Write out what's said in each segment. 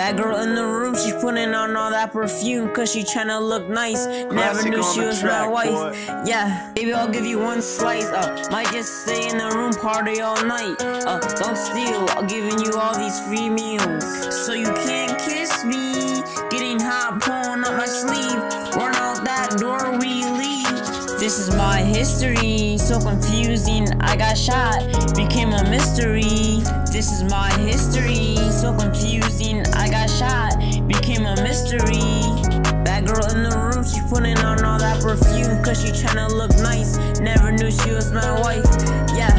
Bad girl in the room, she's putting on all that perfume cause she tryna look nice. Never Classik knew she was track, my wife. boy. Yeah, baby, I'll give you one slice. Uh, might just stay in the room, party all night. Uh, don't steal, I'm giving you all these free meals. So you can't kiss me. Getting hot, pulling up my sleeve. Run out that door, we leave. This is my history, so confusing. I got shot, became a mystery. This is my history, putting on all that perfume, cause she tryna look nice. Never knew she was my wife, yeah.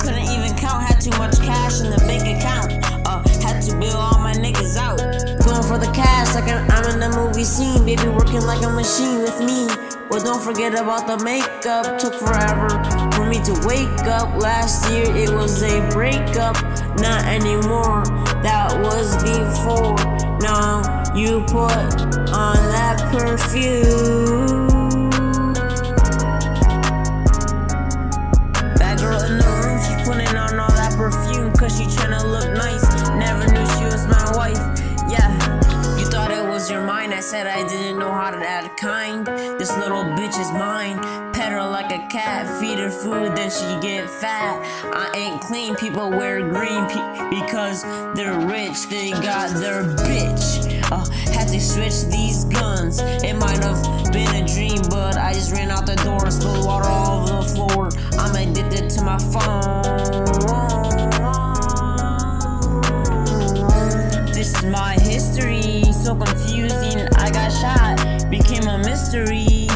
Couldn't even count, had too much cash in the bank account. Uh, had to bill all my niggas out. Going for the cash like I'm in the movie scene. Baby working like a machine with me. Well, don't forget about the makeup. Took forever for me to wake up. Last year it was a breakup. Not anymore. That was before. Now you put on that perfume. Cause she tryna look nice. Never knew she was my wife. Yeah, you thought it was your mind. I said I didn't know how to act kind. This little bitch is mine. Pet her like a cat, feed her food, then she get fat. I ain't clean, people wear green pe- because they're rich. They got their bitch. Uh, had to switch these guns. It might have been a dream, but I just ran out the door spilled water all over the floor. I'm addicted to my phone. My history, so confusing. I got shot, became a mystery.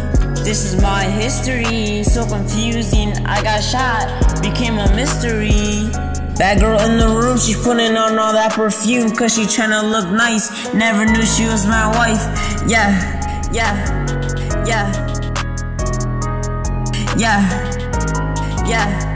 This is my history, so confusing. I got shot, became a mystery. Bad girl in the room, she's putting on all that perfume cause she tryna look nice. Never knew she was my wife. Yeah, yeah, yeah, yeah, yeah.